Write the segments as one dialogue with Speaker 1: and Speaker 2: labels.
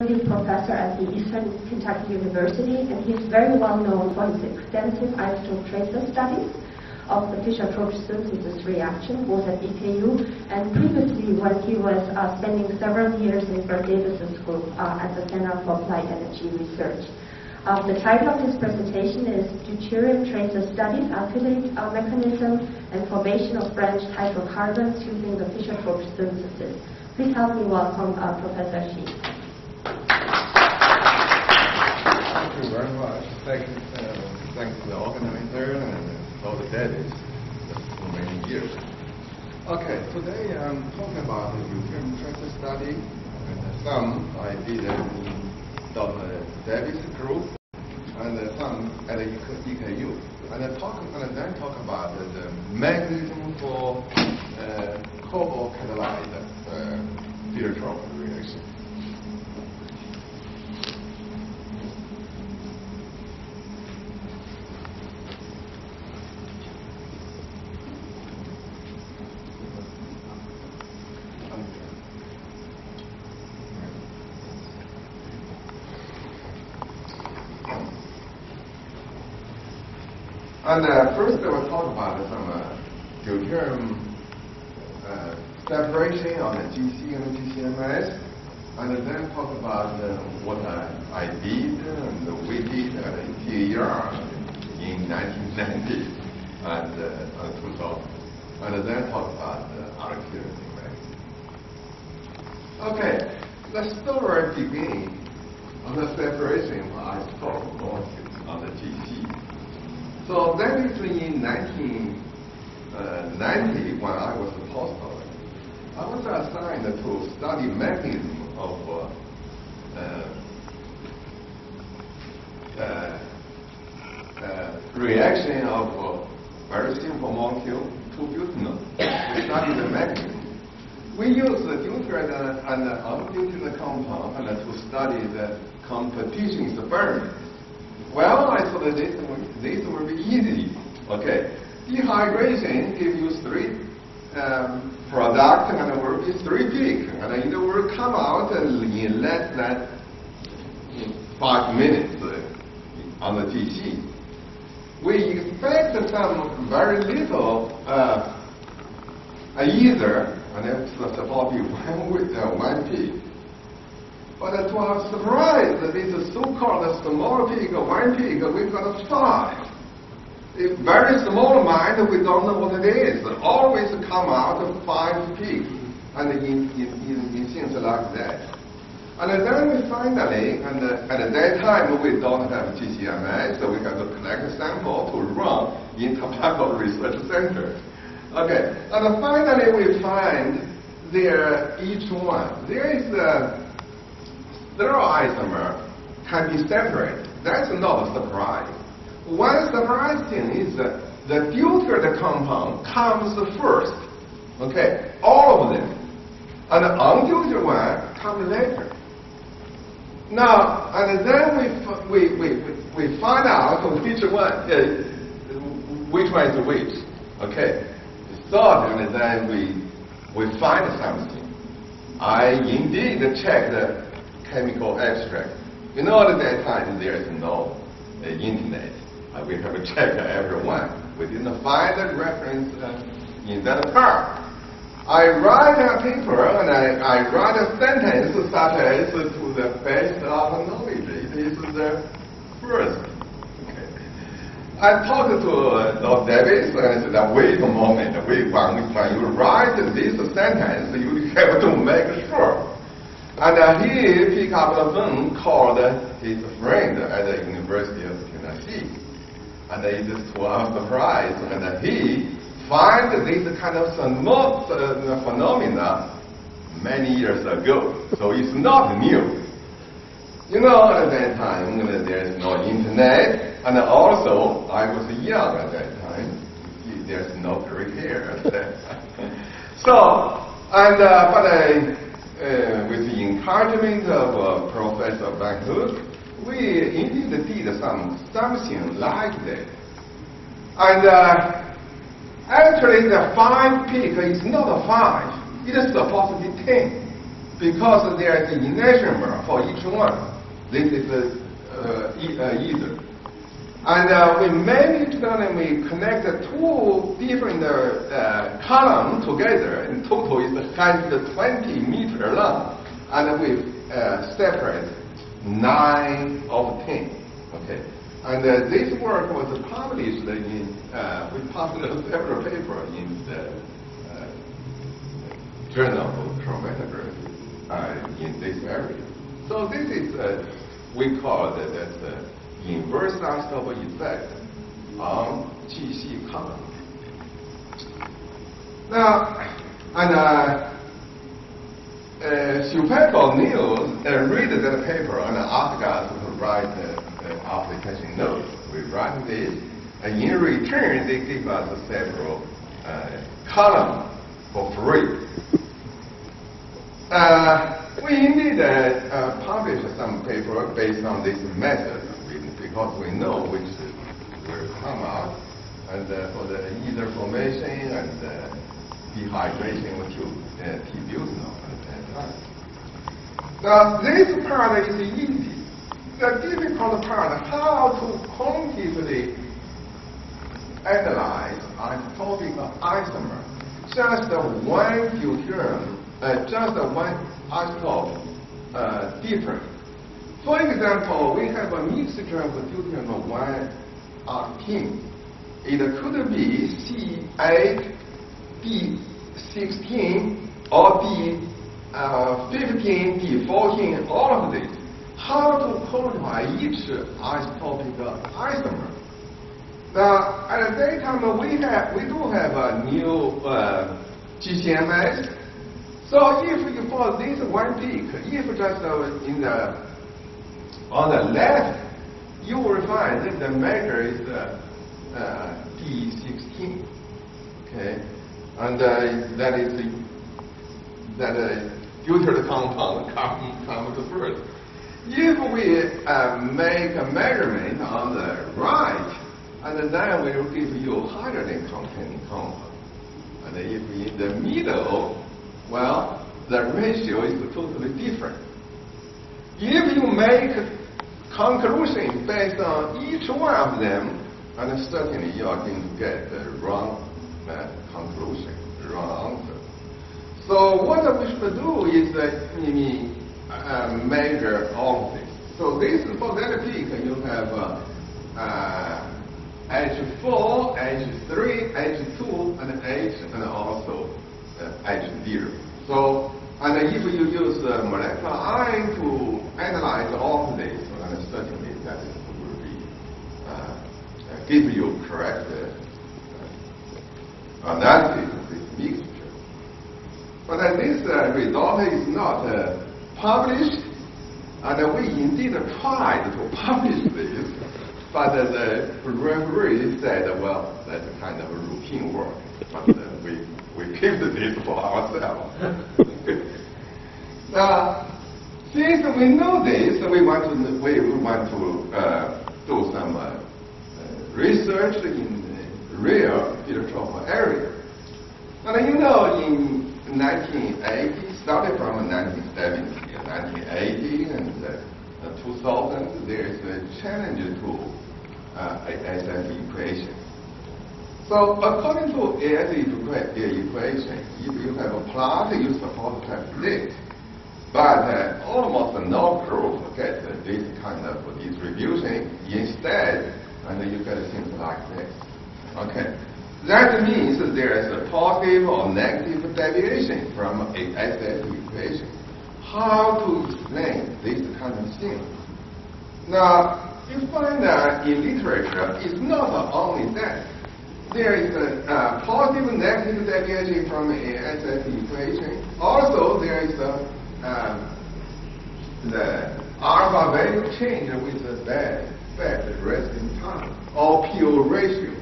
Speaker 1: Professor at the Eastern Kentucky University, and he's very well known for his extensive isotope tracer studies of the Fischer-Tropsch synthesis reaction, both at EKU and previously when he was uh, spending several years in Burt Davis's group uh, at the Center for Applied Energy Research. Um, the title of his presentation is Deuterium Tracer Studies, Alkylidene uh, Mechanism and Formation of Branched Hydrocarbons using the Fischer-Tropsch synthesis. Please help me welcome uh, Professor Shi.
Speaker 2: Thank you very much. Thank, uh, thanks to the organizer and all the daddies for many years. Okay, today I'm talking about the European tracer study and some I did in Dr. Davis group and some at the EKU. And I talk and then talk about the mechanism for uh, cobalt catalyzed uh, reaction. And uh, first, I will talk about some uh, deuterium uh, separation on the GC and the GCMS, and then talk about uh, what I, I did and we did at ETER in 1990 and uh, 2000, and then talk about uh, architecture. Okay, the story begins on the separation of isotope molecules on the GC. So that is in 1990 uh, when I was a postdoc. I was assigned to study mechanism of uh, uh, uh reaction of uh, very simple molecule to butanol. We study the mechanism. We use the deuterated and undeuterated compound and to study the competition experiment. Well, I thought this, this would be easy. Okay. Dehydration gives you three um, product and it will be three peak. And it will come out in less than five minutes on the GC. We expect some very little uh, either, and it's supposed to be one uh, one peak. But to our surprise, that this so-called small pig, one pig, we got five. A very small mind, we don't know what it is. Always come out of five pigs, and in, in, in, in things like that. And then we finally, and uh, at that time we don't have GCMS, so we have to collect a sample to run in Tobacco Research Center. Okay, and finally we find there each one. There is a stereoisomer can be separated. That's not a surprise. One surprise thing is that the deuterated compound comes first. Okay, all of them. And the undeutered one comes later. Now, and then we, we, we, we find out which one, uh, which one is which. Okay, so and then we, we find something. I indeed checked chemical abstract. You know, at that time, there is no uh, internet. Uh, we have to check everyone. We didn't find a reference uh, in that part. I write a paper and I, I write a sentence such as to the best of knowledge. It is the first. Okay. I talked to uh, Dr. Davis and I said, wait a moment, wait, when, when you write this sentence, you have to make sure and he picked up the phone, called his friend at the University of Tennessee. And it is to our surprise, and he find this kind of phenomena many years ago. So it's not new. You know, at that time, there's no internet, and also, I was young at that time. There's no hair. so, and, uh, but I, uh, with the encouragement of uh, Professor Van Hook, we indeed did some something like that. And uh, actually, the five peak is not a five; it is supposed to be ten. because there is an enantiomer for each one. This is uh, uh, either. And uh, we managed and we connected two different uh, columns together. In total, it's 120 meter long. And we uh, separate nine of ten. Okay. And uh, this work was published in, uh, we published several papers in the uh, Journal of Chromatography uh, in this area. So this is, we call as inverse isotope effect on GC column. Now, and uh, uh, O'Neill uh, read that paper and asked us to write uh, application note. We write this, and in return they give us several uh, columns for free. Uh, we indeed uh, published some paper based on this method because we know which will come out, and uh, for the ether formation and uh, dehydration you uh, T-butanol and that. time. Now, this part is easy. The difficult part, how to quantitatively analyze isotopic isomer. Just the one deuterium, uh, just one isotope uh, different for example, we have a mixture of deuterium 1 alkane. It could be C8, D16, or D15, uh, D14, all of this. How to quantify each isotopic isomer? Now, at the same time, we have we do have a new uh, GCMS. So if you for this one peak, if just uh, in the on the left, you will find that the measure is uh, uh, D16. Okay, and uh, that is the, that uh, deuterated compound comes come first. If we uh, make a measurement on the right, and then we will give you hydrogen containing compound. And if in the middle, well, the ratio is totally different. If you make conclusion based on each one of them, and certainly you are going to get the wrong uh, conclusion, wrong answer. So what we should do is uh, maybe uh, measure all of this. So this for that peak you have uh, uh, H4, H3, H2, and H, and also uh, H0. So and if you use uh, molecular ion to analyze all of this, certainly that will be uh, give you correct uh, analysis of this mixture. But uh, this uh, result is not uh, published, and we indeed tried to publish this, but the referee said, well, that's kind of routine work, but we, we keep this for ourselves. now, since we know this, we want to we, want to uh, do some uh, research in the real heliotrope area. And you know, in 1980, started from 1970, 1980, and uh, 2000, there is a challenge to uh, SF equation. So according to ASF equation, if you have a plot, you suppose to have this. But uh, almost no group get this kind of distribution instead, and you get things like this. Okay. That means there is a positive or negative deviation from a SF equation. How to explain this kind of thing? Now, you find that in literature, it's not only that. There is a uh, positive negative deviation from ASF equation. Also, there is a um, the alpha value change with the bed, bed resting time, or PO ratio.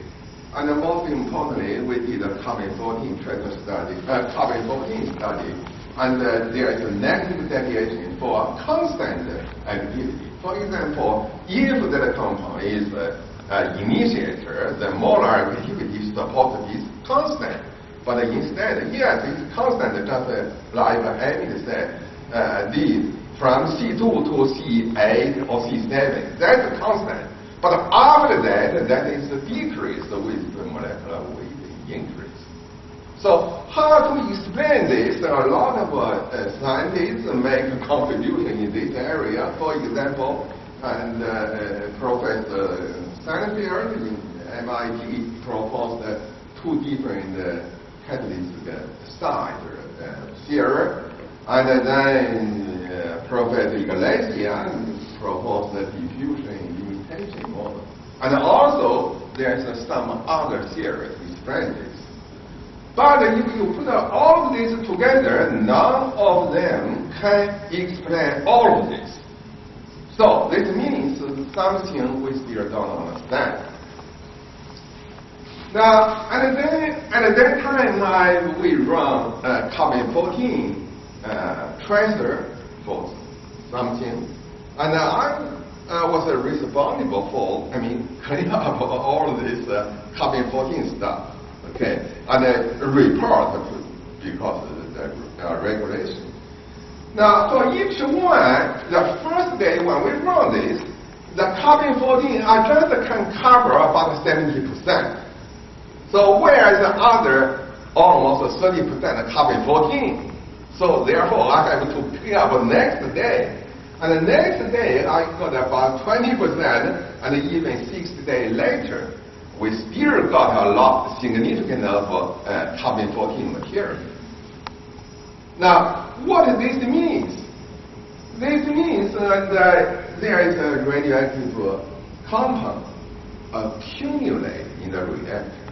Speaker 2: And most importantly, we did a carbon 14 tracer study, uh, carbon 14 study, and uh, there is a negative deviation for constant activity. For example, if the compound is uh, uh, initiator, the molar activity is supposed to be constant. But instead, yes, it's constant, just uh, like Amy said, uh, lead from C2 to C8 or C7. That's a constant. But after that, that is a decrease with the molecular weight increase. So how to explain this? A lot of uh, scientists make a contribution in this area. For example, and uh, Professor Satterfield in MIT proposed uh, two different uh, catalyst uh, site uh, theory. And then uh, Professor Iglesias proposed the diffusion imitation model. And also, there's some other theory to explain this. But if you put all of this together, none of them can explain all of this. So this means something we still don't understand. Now, at that time, I, we run uh, carbon 14 uh, tracer for something, and I uh, was responsible for, I mean, cleaning up all this uh, carbon 14 stuff okay, and a report because of the uh, regulation. Now, for each one, the first day when we run this, the carbon 14 I just can cover about 70%. So whereas the other almost 30% carbon 14. So therefore, I have to pick up the next day. And the next day, I got about 20%, and even six days later, we still got a lot significant of uh, carbon-14 material. Now, what this means? This means uh, that there is a radioactive compound accumulate in the reactor.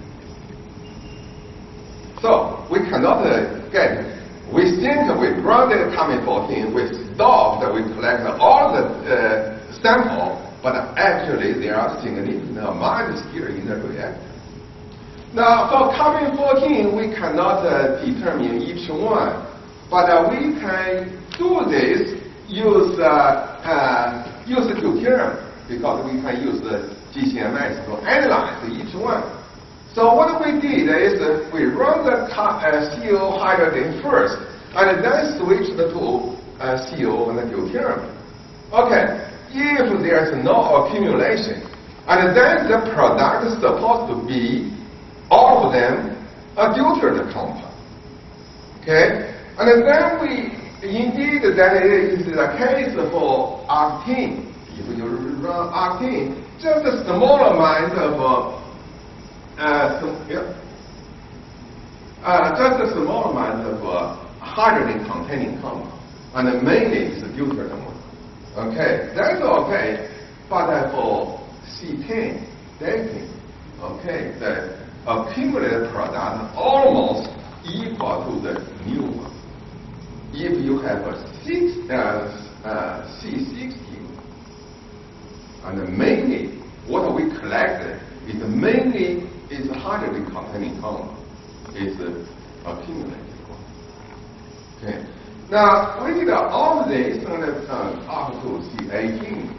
Speaker 2: So we cannot uh, get. We think we brought the carbon-14, we stopped, we collect all the uh, sample, but actually there are significant amounts here in the reactor. Now, for carbon-14, we cannot uh, determine each one, but uh, we can do this use uh, uh use deuterium because we can use the GCMS to analyze each one. So what we did is uh, we run the uh, CO hydrogen first, and then switch the to CO and the deuterium. Okay, if there's no accumulation, and then the product is supposed to be, all of them, a deuterated compound. Okay? And then we, indeed, that is the case for octene. If you run octene, just a small amount of, uh, some, yeah, uh, just a small amount of uh, hydrogen-containing compound, and mainly it's deuterated Okay, that's okay. But for C10 dating, okay, the accumulated product almost equal to the new one. If you have a six, uh, uh, C16, and mainly what we collected is mainly is hydrogen containing compound, is uh, accumulated one. Okay. Now, we did all of this on the uh, up to C18.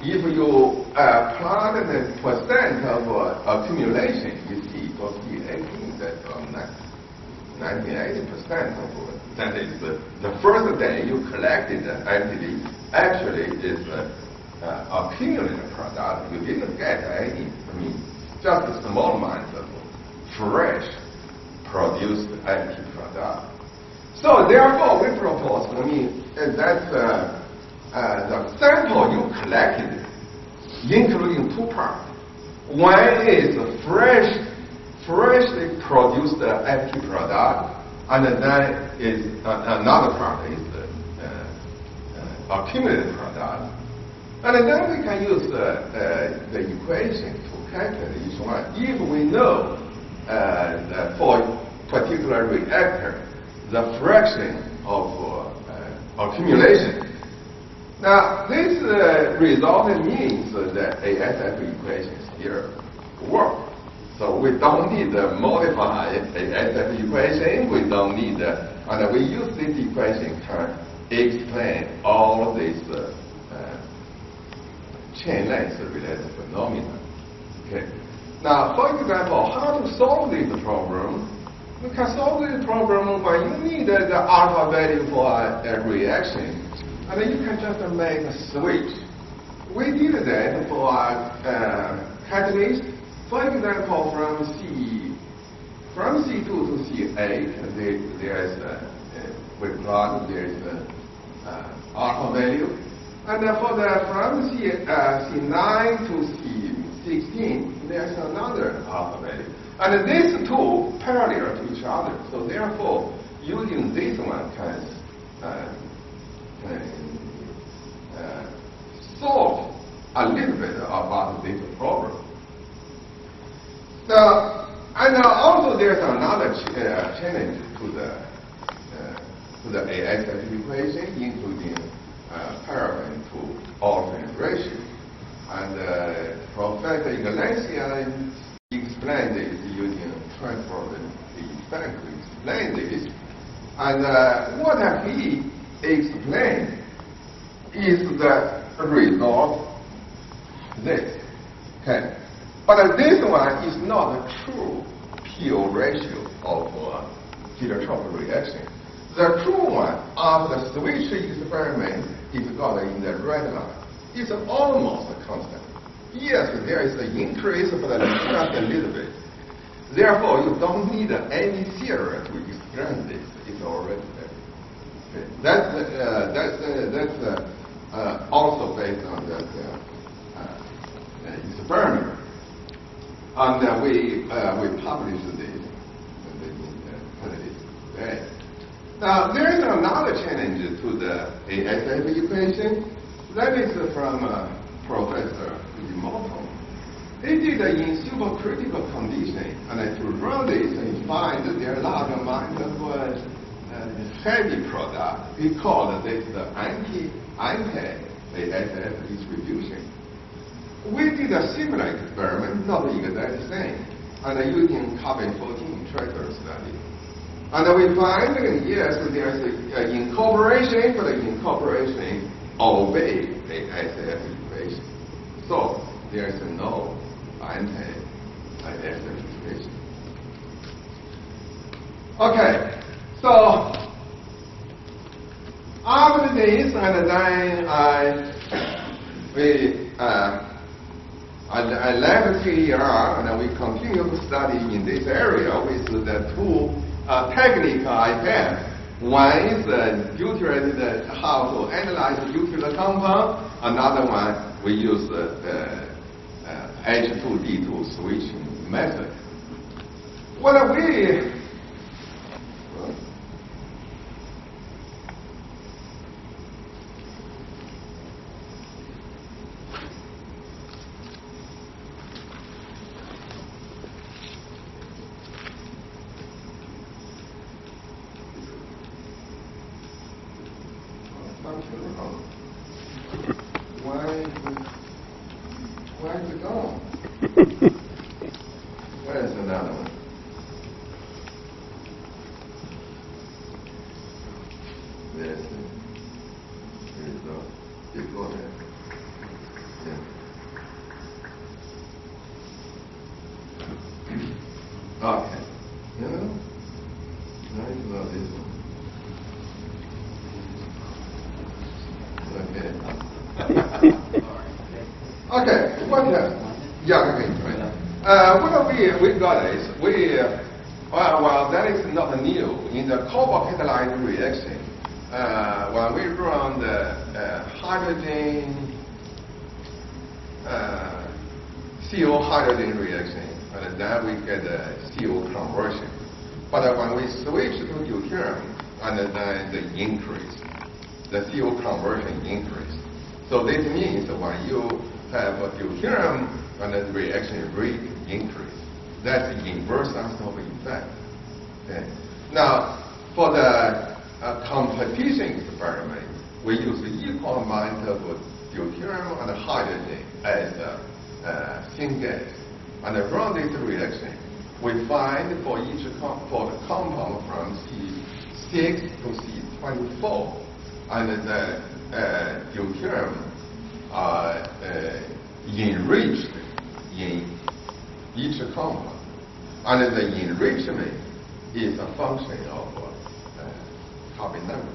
Speaker 2: If you uh, plot the percent of uh, accumulation, you see for C18 that um, 98% of that is the, the first day you collected the entity actually is uh, uh, accumulated product. You didn't get any, I mean, just a small amount of fresh produced empty product. So therefore, we propose, I mean, that uh, uh, the sample you collected, including two parts. One is fresh, freshly produced empty product, and then is uh, another part is uh, uh, accumulated product. And then we can use uh, the equation to calculate each one. If we know for particular reactor, the fraction of uh, accumulation. Now, this uh, result means that ASF equations here work. So we don't need to modify ASF equation. We don't need, uh, and we use this equation to explain all these uh, uh, chain length related phenomena. Okay. Now, for example, how to solve this problem? we can solve this problem when you need the alpha value for a, a reaction. And then you can just make a switch. We did that for a uh, catalyst. For example, from C from C2 to C8, there, there's a, uh, we plot there's a uh, alpha value. And for the from C, uh, C9 to C16, there's another alpha value. And these two parallel to each other. So therefore, using this one can, uh, can uh, solve a little bit about this problem. Now, and also there's another ch uh, challenge to the uh, to the ASF equation, including uh, paraffin to olefin ratio. And uh, Professor Iglesias explained this using transformative effect to explain this. And uh, what he explained is the result this. Okay. But this one is not a true pure ratio of uh, heterotrophic reaction. The true one of the switch experiment is got in the red line. It's almost constant. Yes, there is an increase, but just a little bit. Therefore, you don't need any theory to explain this. It's already there. Okay. That's, uh, that's, uh, that's uh, uh also based on that uh, uh, experiment. And we, we published this. Now, there is another challenge to the ASF equation. That is from Professor. It in supercritical condition, and to run this, he find that there are large amount of uh, heavy product. He called this the anti anti ASF distribution. We did a similar experiment, not exactly the same, and using carbon-14 tracer study. And we find that yes, there's an incorporation, but the incorporation obey the SF equation. So there's a no anti-SF equation. Okay, so after this, and then I we uh, I, I left CER and we continue to study in this area with the two uh, techniques I have. One is uh, deuterated how to analyze deuterated compound. Another one we use uh, uh, H2D2 switching method. What we No. your conversion increase. So this means when you have a deuterium and the reaction rate increase, that's the inverse Antonov effect. Okay. Now, for the uh, competition experiment, we use equal amount of deuterium and hydrogen as a uh, uh gas. And from this reaction, we find for each for the compound from C6 to C24, enrichment in each comb, and the enrichment is a function of uh, carbon number.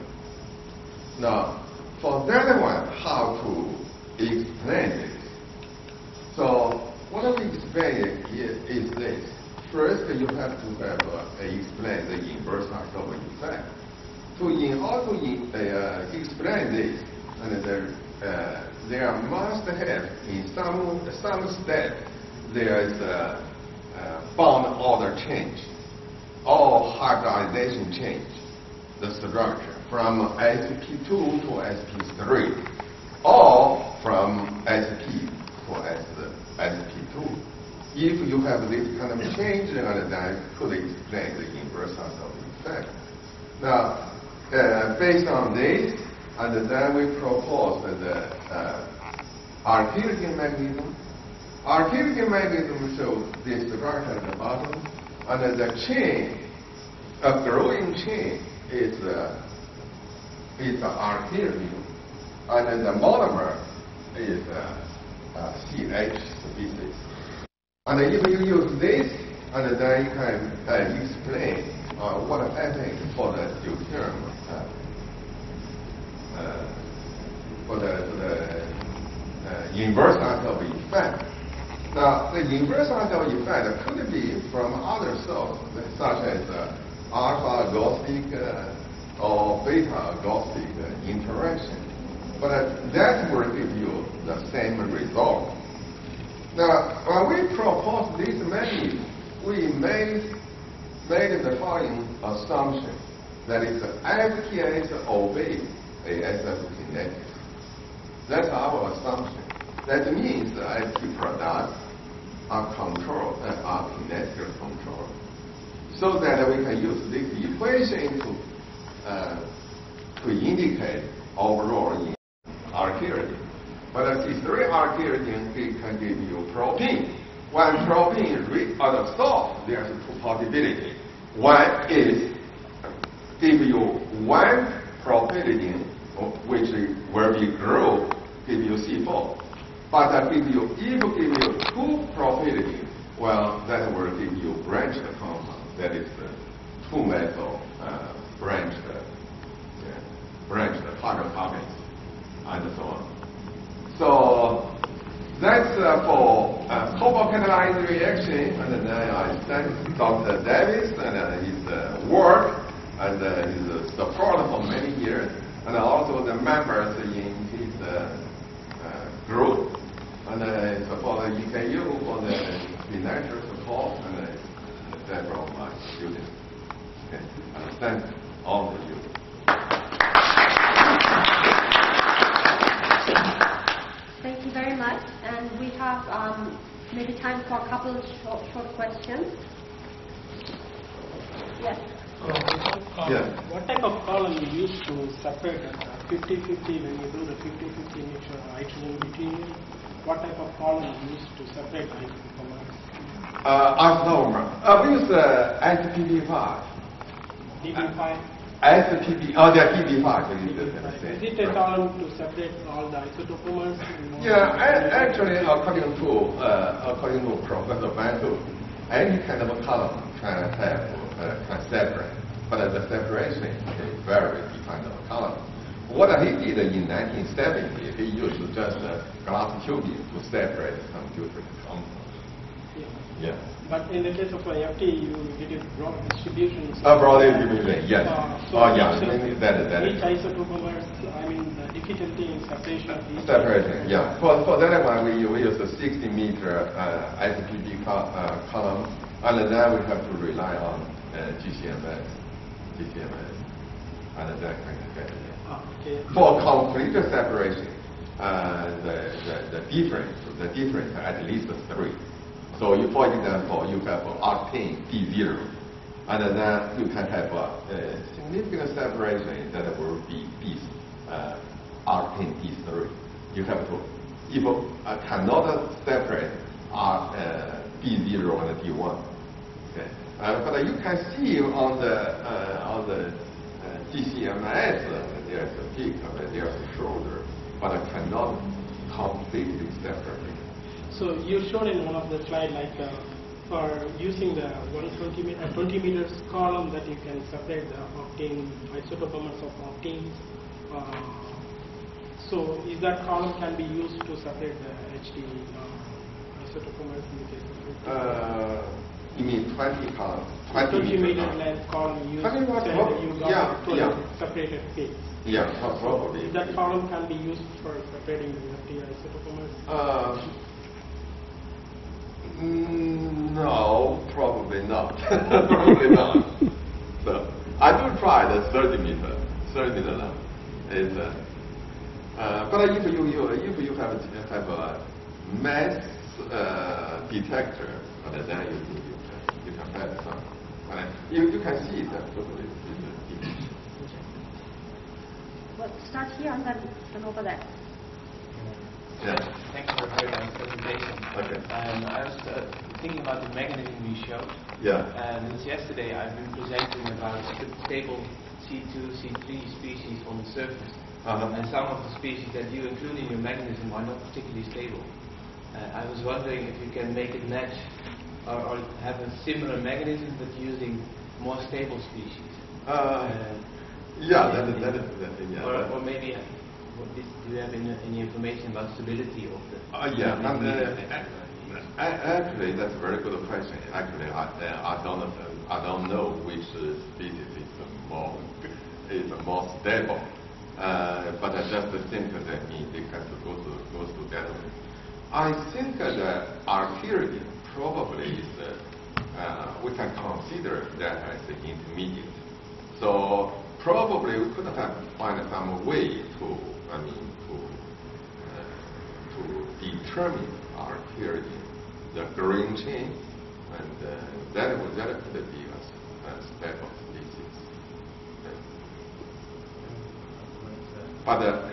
Speaker 2: Now, for that one, how to explain this? So, what we explain is, is this. First, you have to have uh, explain the inverse effect. To in order to in, explain this, and there, uh, must have in some some step there is a, a order change or hybridization change the structure from sp2 to sp3 or from sp to sp2. If you have this kind of change, and then could explain the inverse of the effect. Now, uh, based on this, and then we propose the uh, Alkylidene mechanism. Alkylidene mechanism shows this structure at the bottom, and the chain, a growing chain, is uh, is alkylidene, and then the monomer is uh, uh, CH species. And if you use this, and then you can uh, explain uh, what happened for the deuterium, uh, uh, for the, for the uh, inverse of effect. Now, the inverse of effect could be from other cells, such as uh, alpha agostic uh, or beta agostic interaction. But uh, that will give you the same result. Now, when we propose this mechanism, we made, made the following assumption. That is, FKS obeys ASF kinetics. That's our assumption. That means the FT products are controlled, uh, are kinetic controlled. So that we can use this equation to, uh, to indicate overall alkylidene. But a T3 alkylidene can give you propene. When propene is read out of salt, there's two possibilities. One is give you one propylene, which will be grow, give you C4. But you, if give you two propylene, well, that will give you branched compound. That is the two methyl uh, branched, uh, yeah, branched hydrocarbons and so on. So that's uh, for uh, cobalt catalyzed reaction, and then I thank Dr. Davis and uh, his uh, work and uh, his support for many years, and also the members in his group, and for the EKU for the financial support, and several of my students. Okay. thank all of you.
Speaker 1: Thank you very much. And we have um, maybe time for a couple of short, short questions. Yes.
Speaker 3: Uh,
Speaker 2: Yeah.
Speaker 3: What type of column you use to separate 50-50 when you do the 50-50 mixture of hydrogen deuterium? What type of column you use to separate hydrogen from oxygen?
Speaker 2: Uh, isomer. Uh, we use uh, SPB5.
Speaker 3: DB5?
Speaker 2: SPB, oh, yeah, PB5. is the
Speaker 3: Is
Speaker 2: same.
Speaker 3: it a column to separate all the isotopomers?
Speaker 2: Yeah, actually, according to uh, according to Professor Bantu, any kind of a column can have uh, can separate, but the separation is very the column. What he did in 1970, he used just a glass tubing to separate some different compounds.
Speaker 3: Yeah.
Speaker 2: Yeah.
Speaker 3: But in the case of a FT, you did it broad distribution.
Speaker 2: A broad distribution, yes.
Speaker 3: Uh, so
Speaker 2: Oh, yeah,
Speaker 3: each,
Speaker 2: I mean, that- that-
Speaker 3: each isotopomer, I mean, the difficulty in separation of each.
Speaker 2: Separation, yeah. For, for that one, we, we use a 60 meter uh, SPB co- uh, column, and then we have to rely on uh, GCMS, GCMS, and that kind of get it.
Speaker 3: Ah, okay.
Speaker 2: For complete separation, uh, the, the, the difference, the difference at least three. So you, for example, you have octane D0, and then you can have a, a significant separation that will be B, uh, octane D3. You have to, if uh, cannot separate R, uh, B0 and D1. Okay. Uh, but you can see on the uh, on the uh, GCMS uh, there's a peak, uh, there's a shoulder, but I cannot completely separate.
Speaker 3: So you showed in one of the slide like uh, for using the 120 meter, 20 meters column that you can separate the octane isotopomers of octanes. Uh, so is that column can be used to separate the HD uh, isotopomers in the case of
Speaker 2: Uh, you mean 20 columns?
Speaker 3: 20
Speaker 2: meter
Speaker 3: meter
Speaker 2: column.
Speaker 3: length column you
Speaker 2: 20 meter
Speaker 3: said
Speaker 2: column,
Speaker 3: you got
Speaker 2: yeah,
Speaker 3: 12
Speaker 2: yeah.
Speaker 3: separated phase.
Speaker 2: Yeah, pro- probably.
Speaker 3: That column can be used for separating the FD isotopomers.
Speaker 2: Uh, mm, no, probably not. probably not. So I do try the 30 meter, 30 meter long. Is, uh, uh, but if you, you if you have a, have a mass uh, detector, then you you, you can you can have some. But you, you can see that probably. it's, uh,
Speaker 1: Well, start here and then, then over there.
Speaker 2: Yeah.
Speaker 4: Thanks for a very nice presentation.
Speaker 2: Okay.
Speaker 4: Um, I was uh, thinking about the mechanism you showed.
Speaker 2: Yeah.
Speaker 4: And since yesterday I've been presenting about stable C2, C3 species on the surface.
Speaker 2: Uh-huh.
Speaker 4: And some of the species that you include in your mechanism are not particularly stable. Uh, I was wondering if you can make it match or, or have a similar mechanism but using more stable species.
Speaker 2: Uh, yeah, that is, that is, that is, yeah.
Speaker 4: or, or maybe, uh, what do you have any, any information about stability of the...
Speaker 2: Uh, yeah,
Speaker 4: the
Speaker 2: and, uh, actually, that's a very good question. Actually, I, uh, I don't, I don't know which uh, species is more, is more stable. Uh, but I just think that it they have to go to, goes together. I think that alkylidene probably is, uh, we can consider that as an intermediate. So probably we could have find some way to, I mean, to uh, to determine our purity, the green chain, and uh, that would that could be a, a step of species. But uh,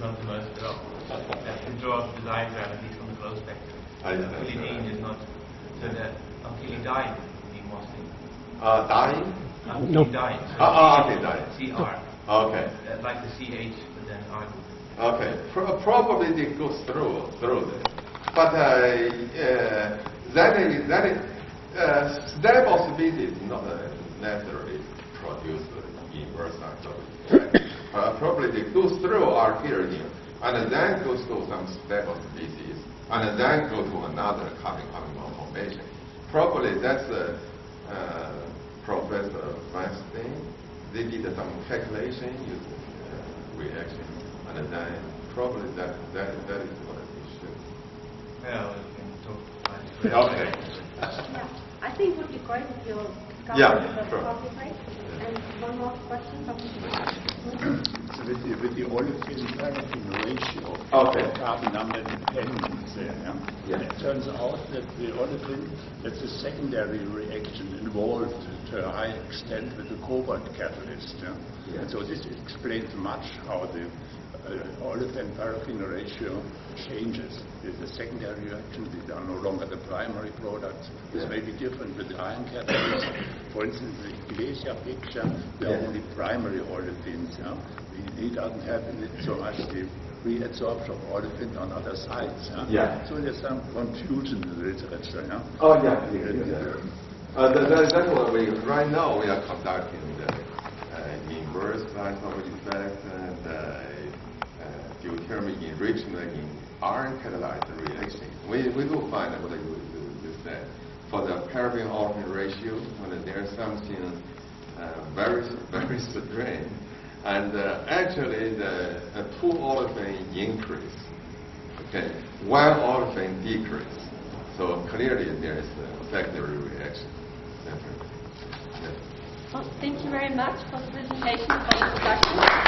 Speaker 5: not the most at all. well. The draw the diagram, at least from the close spectrum.
Speaker 2: I see.
Speaker 5: Is not, so the alkylidyne would be more stable.
Speaker 2: uh, dying?
Speaker 5: Alkylidyne. so
Speaker 2: Ah, ah, okay, dying.
Speaker 5: CR,
Speaker 2: Okay.
Speaker 5: uh, like the CH, but then R.
Speaker 2: Okay, Pro- probably it goes through through this, but uh, uh, that is that is uh, stable species not uh, necessarily produced in versa. uh, probably it goes through alkylidene and then goes to some stable species and then go to another carbon carbon formation. Probably that's uh, uh, Professor Weinstein. They did some calculation using uh, reaction, and then probably that that that is what it should.
Speaker 5: Well, we can talk about it.
Speaker 2: Okay.
Speaker 1: Yeah, I think it would be great if you discuss
Speaker 2: Yeah,
Speaker 1: the
Speaker 2: sure.
Speaker 1: And one more question, Dr.
Speaker 6: So with the, with the olefin paraffin ratio,
Speaker 2: Okay.
Speaker 6: carbon number dependence there, yeah?
Speaker 2: Yeah.
Speaker 6: It turns out that the olefin, that's a secondary reaction involved to a high extent with the cobalt catalyst, yeah?
Speaker 2: Yeah.
Speaker 6: And so this explains much how the olefin paraffin ratio changes. The secondary reactions, these are no longer the primary products. This may be different with the iron catalyst. For instance, the Iglesia picture, there are
Speaker 2: Yeah.
Speaker 6: only primary olefins. Yeah? He, he doesn't have in it so much the reabsorption of olefin on other sides. Yeah?
Speaker 2: Yeah.
Speaker 6: So there's some confusion in the literature. Yeah?
Speaker 2: Oh yeah, yeah. Uh, that, that, that's what we right now we are conducting the uh, inverse Lyophil effect and uh, enrichment in iron catalyzed reaction. We, we do find what you, you, you said for the paraffin olefin ratio when there's something uh, very very strange, and uh, actually the uh, two olefin increase. Okay, one olefin decrease. So clearly there is a secondary reaction. Definitely. Yes.
Speaker 1: Well, thank you very much for the presentation, for the discussion.